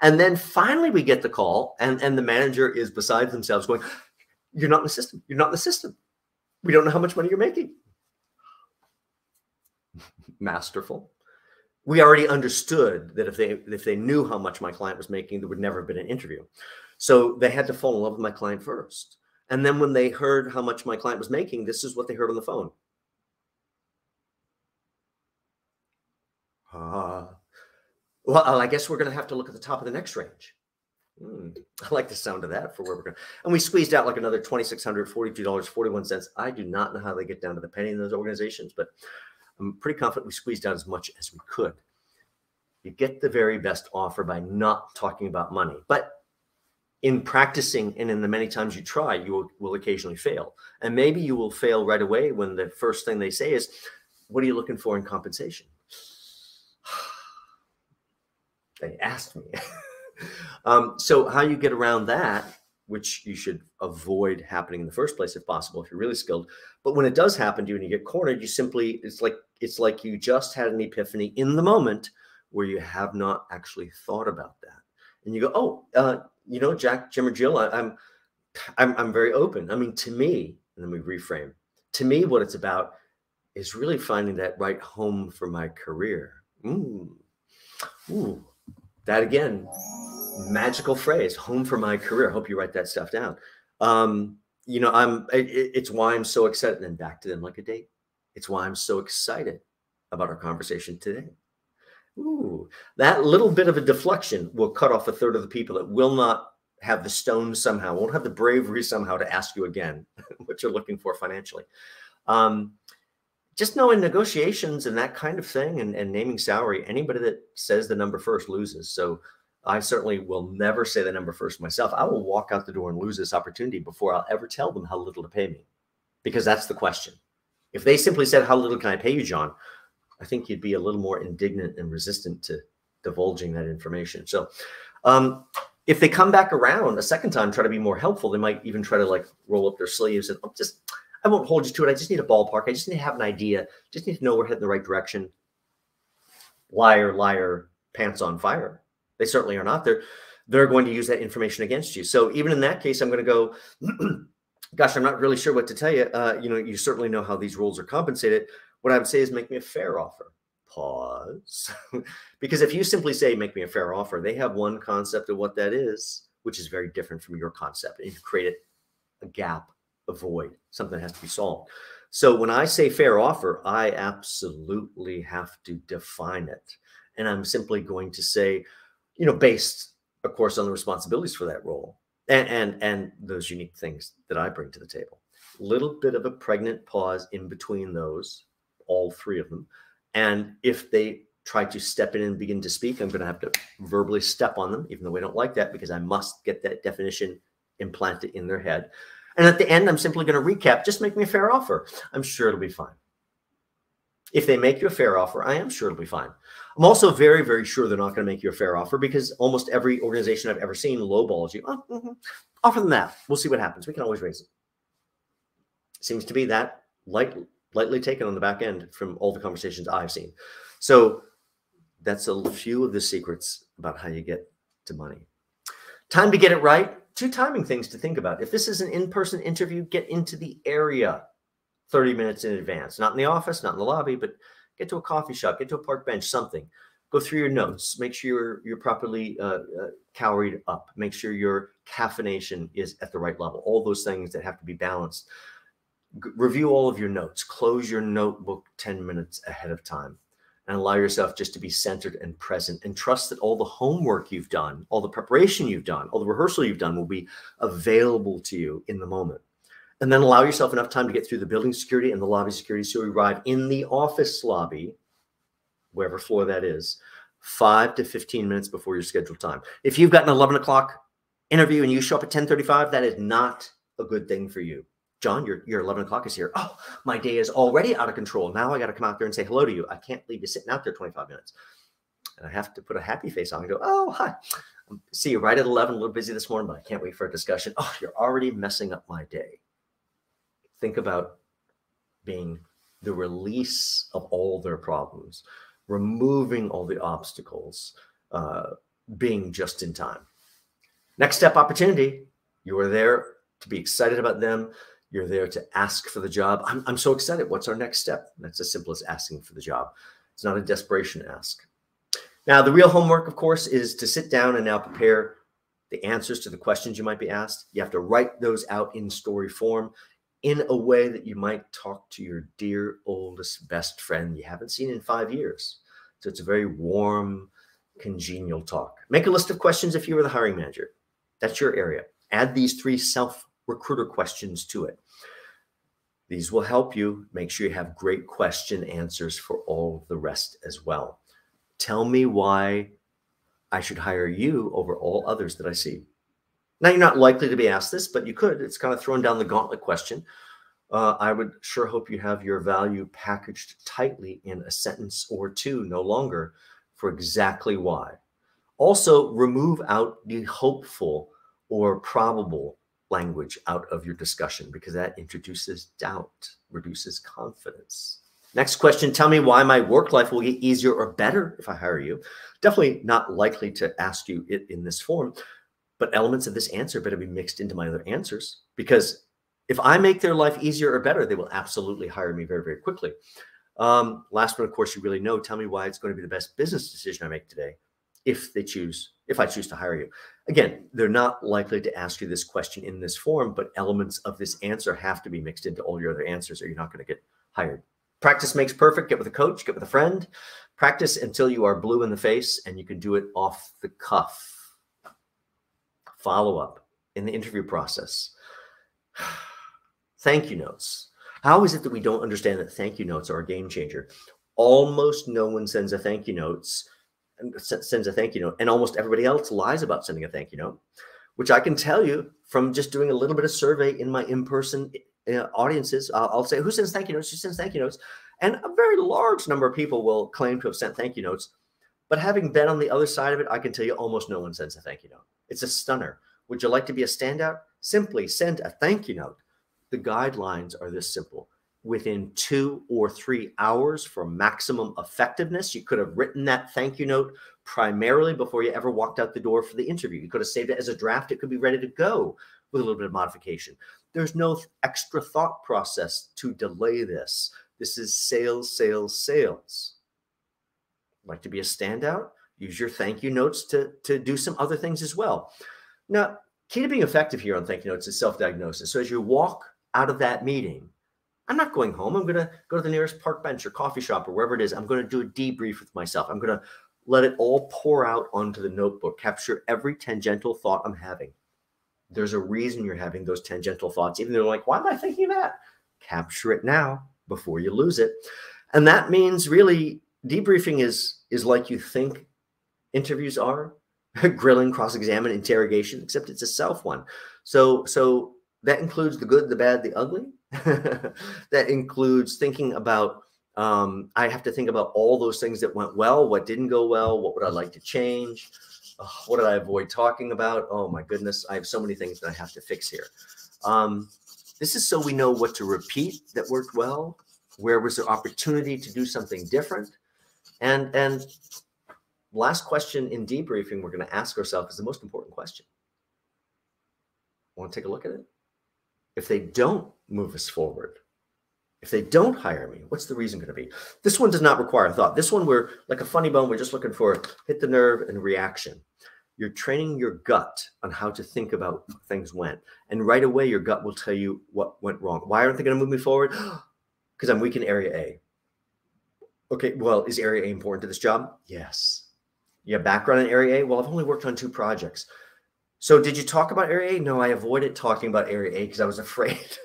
And then finally we get the call, and, and the manager is beside themselves going, You're not in the system. You're not in the system. We don't know how much money you're making. Masterful. We already understood that if they if they knew how much my client was making, there would never have been an interview. So they had to fall in love with my client first. And then when they heard how much my client was making, this is what they heard on the phone. Ah, well, I guess we're going to have to look at the top of the next range. Hmm, I like the sound of that for where we're going. And we squeezed out like another $2,600, $42.41. I do not know how they get down to the penny in those organizations, but I'm pretty confident we squeezed out as much as we could. You get the very best offer by not talking about money. But in practicing and in the many times you try, you will, will occasionally fail. And maybe you will fail right away when the first thing they say is, What are you looking for in compensation? They asked me. um, so how you get around that, which you should avoid happening in the first place if possible, if you're really skilled. But when it does happen to you and you get cornered, you simply it's like it's like you just had an epiphany in the moment where you have not actually thought about that, and you go, oh, uh, you know, Jack, Jim, or Jill, I, I'm, I'm, I'm very open. I mean, to me, and then we reframe. To me, what it's about is really finding that right home for my career. Ooh, ooh, that again, magical phrase, home for my career. Hope you write that stuff down. Um, you know, I'm, it, it's why I'm so excited. And back to them like a date. It's why I'm so excited about our conversation today. Ooh, that little bit of a deflection will cut off a third of the people that will not have the stones somehow, won't have the bravery somehow to ask you again what you're looking for financially. Um, just know in negotiations and that kind of thing and, and naming salary, anybody that says the number first loses. So I certainly will never say the number first myself. I will walk out the door and lose this opportunity before I'll ever tell them how little to pay me, because that's the question. If they simply said, How little can I pay you, John? I think you'd be a little more indignant and resistant to divulging that information. So, um, if they come back around a second time, try to be more helpful, they might even try to like roll up their sleeves and oh, just I won't hold you to it. I just need a ballpark. I just need to have an idea. Just need to know we're heading the right direction. Liar, liar, pants on fire. They certainly are not. They're they're going to use that information against you. So even in that case, I'm going to go. gosh, I'm not really sure what to tell you. Uh, you know, you certainly know how these rules are compensated. What I would say is make me a fair offer. Pause. because if you simply say, make me a fair offer, they have one concept of what that is, which is very different from your concept. And you create a gap, a void, something has to be solved. So when I say fair offer, I absolutely have to define it. And I'm simply going to say, you know, based, of course, on the responsibilities for that role and and and those unique things that I bring to the table. Little bit of a pregnant pause in between those, all three of them. And if they try to step in and begin to speak, I'm going to have to verbally step on them, even though we don't like that, because I must get that definition implanted in their head. And at the end, I'm simply going to recap. Just make me a fair offer. I'm sure it'll be fine. If they make you a fair offer, I am sure it'll be fine. I'm also very, very sure they're not going to make you a fair offer because almost every organization I've ever seen lowballs you. Oh, mm -hmm. Offer them that. We'll see what happens. We can always raise it. Seems to be that light, lightly taken on the back end from all the conversations I've seen. So that's a few of the secrets about how you get to money. Time to get it right. Two timing things to think about. If this is an in-person interview, get into the area 30 minutes in advance, not in the office, not in the lobby, but get to a coffee shop, get to a park bench, something. Go through your notes. Make sure you're, you're properly uh, uh, up. Make sure your caffeination is at the right level. All those things that have to be balanced. G review all of your notes. Close your notebook 10 minutes ahead of time and allow yourself just to be centered and present and trust that all the homework you've done, all the preparation you've done, all the rehearsal you've done will be available to you in the moment and then allow yourself enough time to get through the building security and the lobby security so you arrive in the office lobby, wherever floor that is, five to 15 minutes before your scheduled time. If you've got an 11 o'clock interview and you show up at 1035, that is not a good thing for you. John, your, your 11 o'clock is here. Oh, my day is already out of control. Now I got to come out there and say hello to you. I can't leave you sitting out there 25 minutes. And I have to put a happy face on and go, oh, hi. See you right at 11, a little busy this morning, but I can't wait for a discussion. Oh, you're already messing up my day think about being the release of all their problems, removing all the obstacles, uh, being just in time. Next step opportunity. You are there to be excited about them. You're there to ask for the job. I'm, I'm so excited. What's our next step? That's as simple as asking for the job. It's not a desperation ask. Now, the real homework, of course, is to sit down and now prepare the answers to the questions you might be asked. You have to write those out in story form in a way that you might talk to your dear oldest best friend you haven't seen in five years. So it's a very warm, congenial talk. Make a list of questions if you were the hiring manager. That's your area. Add these three self recruiter questions to it. These will help you make sure you have great question answers for all the rest as well. Tell me why I should hire you over all others that I see. Now, you're not likely to be asked this, but you could. It's kind of thrown down the gauntlet question. Uh, I would sure hope you have your value packaged tightly in a sentence or two, no longer, for exactly why. Also, remove out the hopeful or probable language out of your discussion because that introduces doubt, reduces confidence. Next question Tell me why my work life will get easier or better if I hire you. Definitely not likely to ask you it in this form, but elements of this answer better be mixed into my other answers because if I make their life easier or better, they will absolutely hire me very, very quickly. Um, last one, of course, you really know. Tell me why it's going to be the best business decision I make today if they choose, if I choose to hire you. Again, they're not likely to ask you this question in this form, but elements of this answer have to be mixed into all your other answers or you're not going to get hired. Practice makes perfect. Get with a coach, get with a friend. Practice until you are blue in the face and you can do it off the cuff follow up in the interview process. thank you notes. How is it that we don't understand that thank you notes are a game changer? Almost no one sends a thank you notes sends a thank you note, and almost everybody else lies about sending a thank you note, which I can tell you from just doing a little bit of survey in my in-person uh, audiences. I'll, I'll say who sends thank you notes, who sends thank you notes, and a very large number of people will claim to have sent thank you notes. But having been on the other side of it, I can tell you almost no one sends a thank you note. It's a stunner. Would you like to be a standout? Simply send a thank you note. The guidelines are this simple. Within two or three hours for maximum effectiveness, you could have written that thank you note, primarily before you ever walked out the door for the interview. You could have saved it as a draft. It could be ready to go with a little bit of modification. There's no extra thought process to delay this. This is sales, sales, sales. Like to be a standout? Use your thank you notes to, to do some other things as well. Now, key to being effective here on thank you notes is self diagnosis. So as you walk out of that meeting, I'm not going home. I'm going to go to the nearest park bench or coffee shop or wherever it is. I'm going to do a debrief with myself. I'm going to let it all pour out onto the notebook, capture every tangential thought I'm having. There's a reason you're having those tangential thoughts, even though you're like, why am I thinking that? Capture it now before you lose it. And that means really debriefing is is like you think interviews are grilling cross-examine interrogation except it's a self one so so that includes the good the bad the ugly that includes thinking about um, i have to think about all those things that went well what didn't go well what would i like to change oh, what did i avoid talking about oh my goodness i have so many things that i have to fix here um, this is so we know what to repeat that worked well where was there opportunity to do something different and and last question in debriefing we're going to ask ourselves is the most important question. Want to take a look at it? If they don't move us forward, if they don't hire me, what's the reason going to be? This one does not require a thought. This one, we're like a funny bone. We're just looking for hit the nerve and reaction. You're training your gut on how to think about things went. And right away, your gut will tell you what went wrong. Why aren't they going to move me forward? Because I'm weak in area A. Okay, well, is area A important to this job? Yes. You have background in area A? Well, I've only worked on two projects. So did you talk about area A? No, I avoided talking about area A because I was afraid.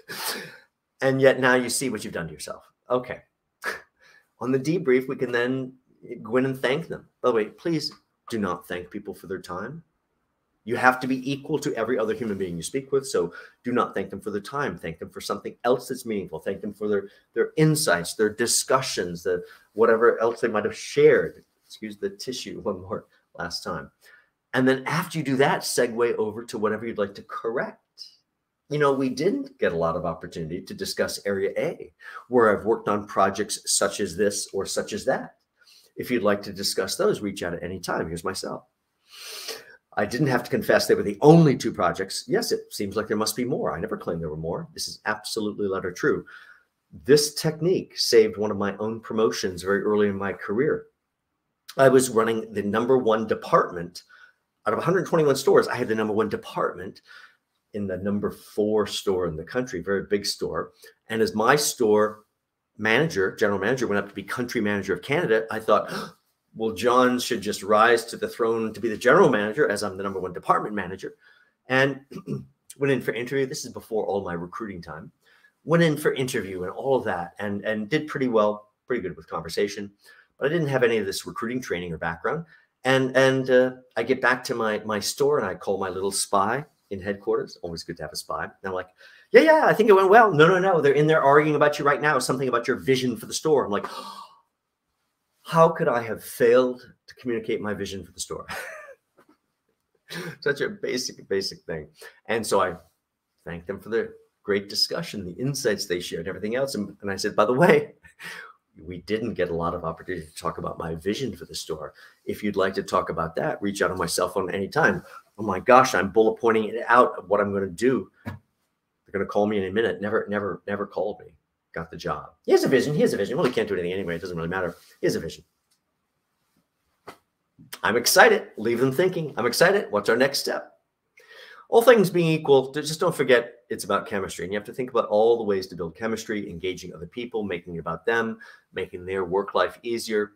and yet now you see what you've done to yourself. Okay. on the debrief, we can then go in and thank them. By the way, please do not thank people for their time. You have to be equal to every other human being you speak with. So do not thank them for their time. Thank them for something else that's meaningful. Thank them for their their insights, their discussions, the whatever else they might have shared. Excuse the tissue one more last time. And then after you do that, segue over to whatever you'd like to correct. You know, we didn't get a lot of opportunity to discuss area A, where I've worked on projects such as this or such as that. If you'd like to discuss those, reach out at any time. Here's myself. I didn't have to confess they were the only two projects. Yes, it seems like there must be more. I never claimed there were more. This is absolutely letter true. This technique saved one of my own promotions very early in my career. I was running the number one department out of 121 stores. I had the number one department in the number four store in the country, very big store. And as my store manager, general manager, went up to be country manager of Canada, I thought, well, John should just rise to the throne to be the general manager, as I'm the number one department manager. And went in for interview. This is before all my recruiting time. Went in for interview and all of that, and and did pretty well, pretty good with conversation. But I didn't have any of this recruiting training or background. And and uh, I get back to my my store and I call my little spy in headquarters. Always good to have a spy. And I'm like, yeah, yeah, I think it went well. No, no, no. They're in there arguing about you right now. Something about your vision for the store. I'm like. How could I have failed to communicate my vision for the store? Such a basic, basic thing. And so I thanked them for the great discussion, the insights they shared, everything else. And, and I said, by the way, we didn't get a lot of opportunity to talk about my vision for the store. If you'd like to talk about that, reach out on my cell phone anytime. Oh my gosh, I'm bullet pointing it out what I'm going to do. They're going to call me in a minute. Never, never, never called me got the job. He has a vision. He has a vision. Well, he can't do anything anyway. It doesn't really matter. He has a vision. I'm excited. Leave them thinking. I'm excited. What's our next step? All things being equal, just don't forget it's about chemistry. And you have to think about all the ways to build chemistry, engaging other people, making it about them, making their work life easier.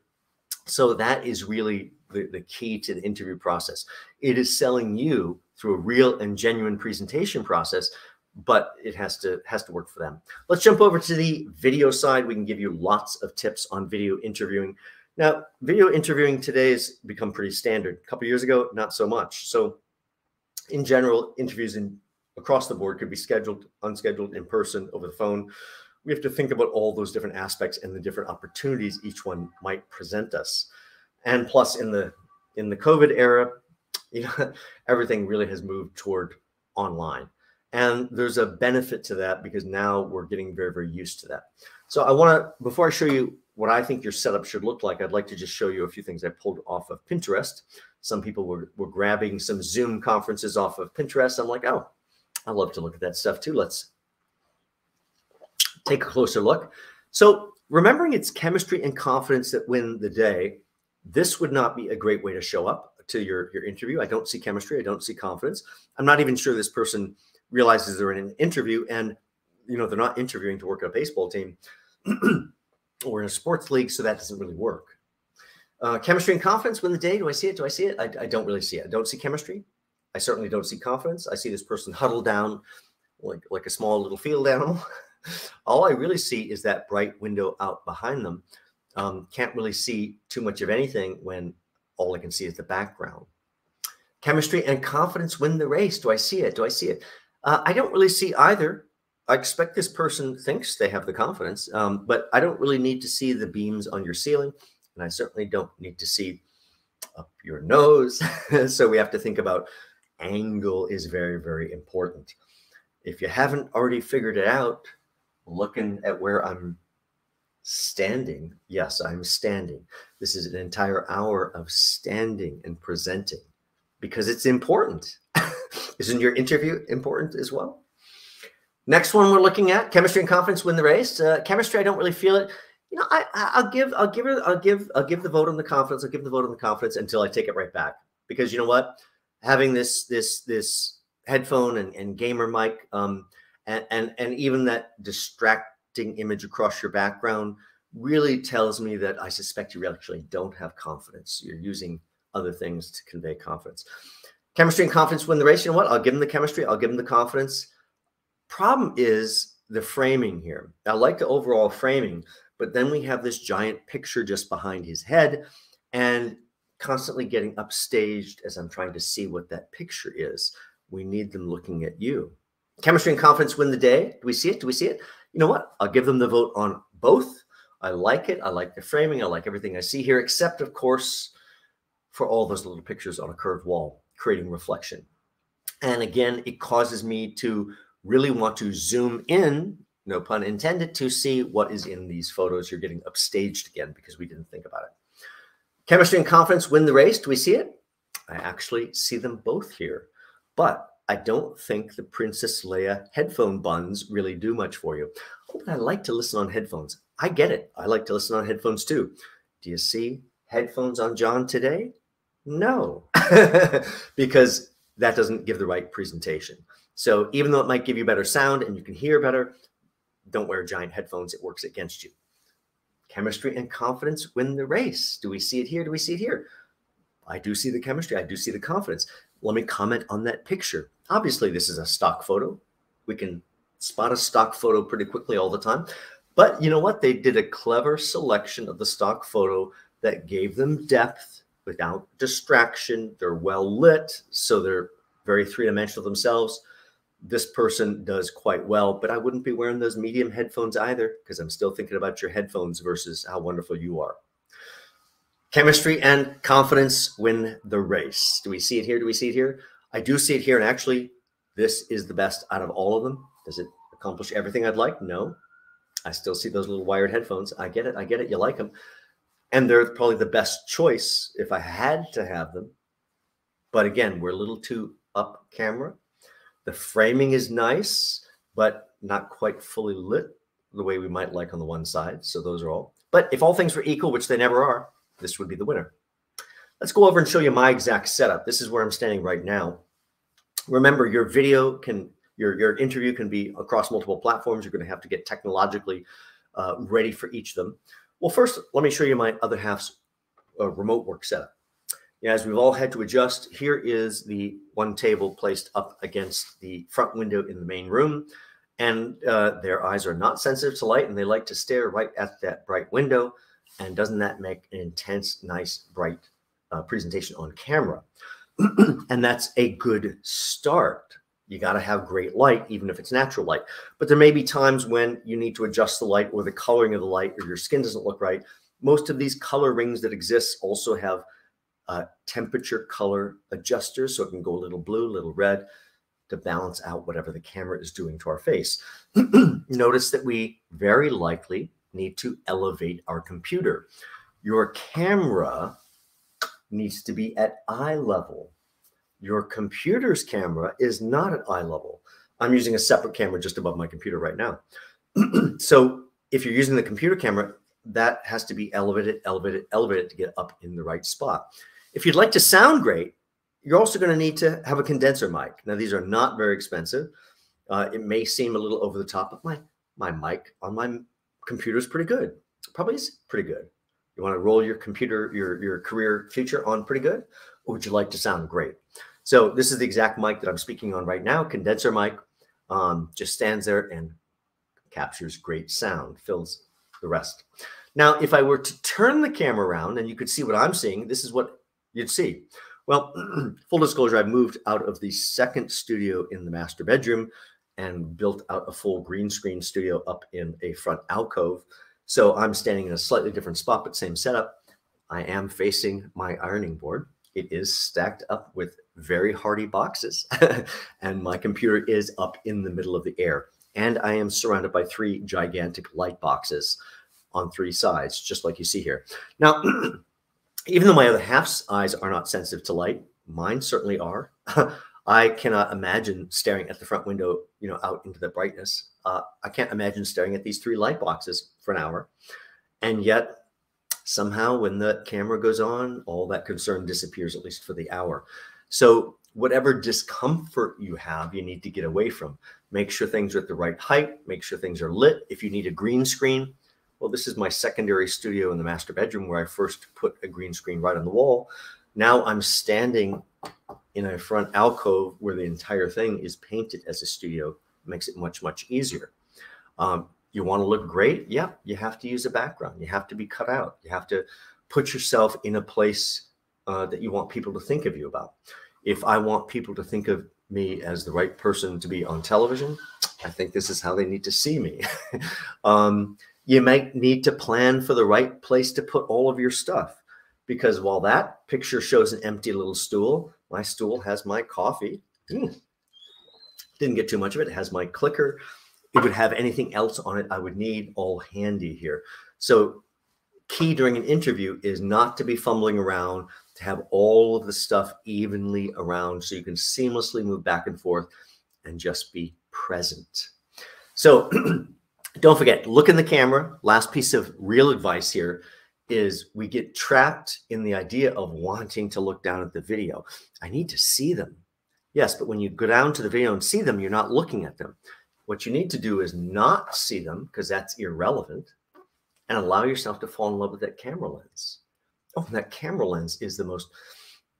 So that is really the, the key to the interview process. It is selling you through a real and genuine presentation process but it has to has to work for them. Let's jump over to the video side. We can give you lots of tips on video interviewing. Now, video interviewing today has become pretty standard. A couple years ago, not so much. So, in general, interviews in across the board could be scheduled, unscheduled, in person, over the phone. We have to think about all those different aspects and the different opportunities each one might present us. And plus, in the in the COVID era, you know, everything really has moved toward online. And there's a benefit to that because now we're getting very, very used to that. So I want to, before I show you what I think your setup should look like, I'd like to just show you a few things I pulled off of Pinterest. Some people were, were grabbing some Zoom conferences off of Pinterest. I'm like, oh, I love to look at that stuff too. Let's take a closer look. So remembering it's chemistry and confidence that win the day, this would not be a great way to show up to your, your interview. I don't see chemistry. I don't see confidence. I'm not even sure this person realizes they're in an interview and, you know, they're not interviewing to work at a baseball team or in a sports league. So that doesn't really work. Uh, chemistry and confidence win the day. Do I see it? Do I see it? I, I don't really see it. I don't see chemistry. I certainly don't see confidence. I see this person huddled down like, like a small little field animal. All I really see is that bright window out behind them. Um, can't really see too much of anything when all I can see is the background. Chemistry and confidence win the race. Do I see it? Do I see it? Uh, I don't really see either. I expect this person thinks they have the confidence, um, but I don't really need to see the beams on your ceiling. And I certainly don't need to see up your nose. so we have to think about angle is very, very important. If you haven't already figured it out, looking at where I'm standing. Yes, I'm standing. This is an entire hour of standing and presenting because it's important. Isn't your interview important as well? Next one we're looking at chemistry and confidence win the race. Uh, chemistry, I don't really feel it. You know, I, I'll give, I'll give it, I'll give, I'll give the vote on the confidence. I'll give the vote on the confidence until I take it right back because you know what, having this, this, this headphone and, and gamer mic, um, and, and and even that distracting image across your background really tells me that I suspect you actually don't have confidence. You're using other things to convey confidence. Chemistry and confidence win the race. You know what? I'll give them the chemistry. I'll give them the confidence. Problem is the framing here. I like the overall framing, but then we have this giant picture just behind his head and constantly getting upstaged as I'm trying to see what that picture is. We need them looking at you. Chemistry and confidence win the day. Do we see it? Do we see it? You know what? I'll give them the vote on both. I like it. I like the framing. I like everything I see here, except, of course, for all those little pictures on a curved wall, creating reflection. And again, it causes me to really want to zoom in, no pun intended, to see what is in these photos. You're getting upstaged again because we didn't think about it. Chemistry and confidence win the race. Do we see it? I actually see them both here. But I don't think the Princess Leia headphone buns really do much for you. Oh, but I like to listen on headphones. I get it. I like to listen on headphones too. Do you see headphones on John today? No, because that doesn't give the right presentation. So even though it might give you better sound and you can hear better, don't wear giant headphones. It works against you. Chemistry and confidence win the race. Do we see it here? Do we see it here? I do see the chemistry. I do see the confidence. Let me comment on that picture. Obviously, this is a stock photo. We can spot a stock photo pretty quickly all the time. But you know what? They did a clever selection of the stock photo that gave them depth without distraction. They're well lit, so they're very three dimensional themselves. This person does quite well, but I wouldn't be wearing those medium headphones either because I'm still thinking about your headphones versus how wonderful you are. Chemistry and confidence win the race. Do we see it here? Do we see it here? I do see it here. And actually, this is the best out of all of them. Does it accomplish everything I'd like? No. I still see those little wired headphones. I get it. I get it. You like them. And they're probably the best choice if I had to have them. But again, we're a little too up camera. The framing is nice, but not quite fully lit the way we might like on the one side. So those are all. But if all things were equal, which they never are, this would be the winner. Let's go over and show you my exact setup. This is where I'm standing right now. Remember, your video can, your, your interview can be across multiple platforms. You're going to have to get technologically uh, ready for each of them. Well, first, let me show you my other half's uh, remote work setup. As we've all had to adjust, here is the one table placed up against the front window in the main room. And uh, their eyes are not sensitive to light and they like to stare right at that bright window. And doesn't that make an intense, nice, bright uh, presentation on camera? and that's a good start. You got to have great light, even if it's natural light. But there may be times when you need to adjust the light or the coloring of the light or your skin doesn't look right. Most of these color rings that exist also have uh, temperature color adjuster So it can go a little blue, a little red to balance out whatever the camera is doing to our face. Notice that we very likely need to elevate our computer. Your camera needs to be at eye level. Your computer's camera is not at eye level. I'm using a separate camera just above my computer right now. so if you're using the computer camera, that has to be elevated, elevated, elevated to get up in the right spot. If you'd like to sound great, you're also going to need to have a condenser mic. Now, these are not very expensive. Uh, it may seem a little over the top, but my, my mic on my computer is pretty good. Probably is pretty good. You want to roll your computer, your, your career future on pretty good? Or would you like to sound great? So this is the exact mic that I'm speaking on right now, condenser mic. Um, just stands there and captures great sound, fills the rest. Now, if I were to turn the camera around and you could see what I'm seeing, this is what you'd see. Well, full disclosure, I've moved out of the second studio in the master bedroom and built out a full green screen studio up in a front alcove. So I'm standing in a slightly different spot, but same setup. I am facing my ironing board. It is stacked up with very hardy boxes, and my computer is up in the middle of the air. And I am surrounded by three gigantic light boxes on three sides, just like you see here. Now, even though my other half's eyes are not sensitive to light, mine certainly are. I cannot imagine staring at the front window, you know, out into the brightness. Uh, I can't imagine staring at these three light boxes for an hour. And yet, somehow, when the camera goes on, all that concern disappears, at least for the hour. So, whatever discomfort you have, you need to get away from. Make sure things are at the right height, make sure things are lit. If you need a green screen, well, this is my secondary studio in the master bedroom where I first put a green screen right on the wall. Now I'm standing in a front alcove where the entire thing is painted as a studio. It makes it much, much easier. Um, you want to look great? Yeah, you have to use a background. You have to be cut out. You have to put yourself in a place uh, that you want people to think of you about. If I want people to think of me as the right person to be on television, I think this is how they need to see me. um, you might need to plan for the right place to put all of your stuff because while that picture shows an empty little stool, my stool has my coffee. Mm. Didn't get too much of it. It has my clicker. It would have anything else on it I would need all handy here. So key during an interview is not to be fumbling around, to have all of the stuff evenly around so you can seamlessly move back and forth and just be present. So don't forget, look in the camera. Last piece of real advice here is we get trapped in the idea of wanting to look down at the video. I need to see them. Yes, but when you go down to the video and see them, you're not looking at them. What you need to do is not see them because that's irrelevant and allow yourself to fall in love with that camera lens. Oh, that camera lens is the most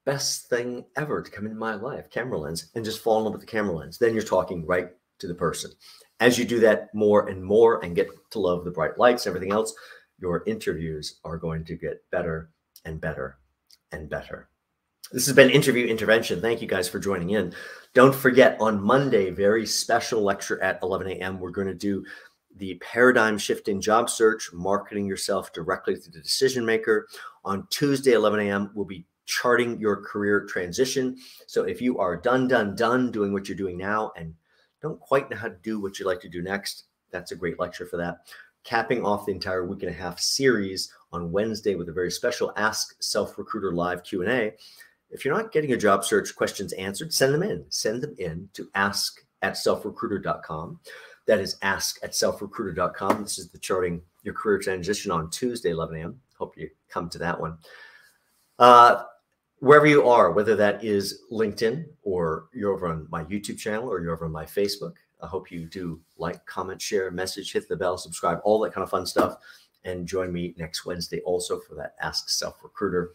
best thing ever to come into my life, camera lens, and just fall in love with the camera lens. Then you're talking right to the person. As you do that more and more and get to love the bright lights, everything else, your interviews are going to get better and better and better. This has been Interview Intervention. Thank you guys for joining in. Don't forget on Monday, very special lecture at 11 a.m. We're going to do the paradigm shift in job search, marketing yourself directly to the decision maker. On Tuesday, 11 a.m., we'll be charting your career transition. So if you are done, done, done doing what you're doing now and don't quite know how to do what you'd like to do next, that's a great lecture for that. Capping off the entire week and a half series on Wednesday with a very special Ask Self Recruiter Live Q&A. If you're not getting your job search questions answered, send them in. Send them in to ask at selfrecruiter.com. That is ask at selfrecruiter.com. This is the charting your career transition on Tuesday, 11 a.m. Hope you come to that one. Uh, wherever you are, whether that is LinkedIn or you're over on my YouTube channel or you're over on my Facebook, I hope you do like, comment, share, message, hit the bell, subscribe, all that kind of fun stuff. And join me next Wednesday also for that Ask Self Recruiter.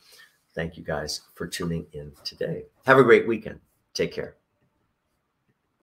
Thank you guys for tuning in today. Have a great weekend. Take care.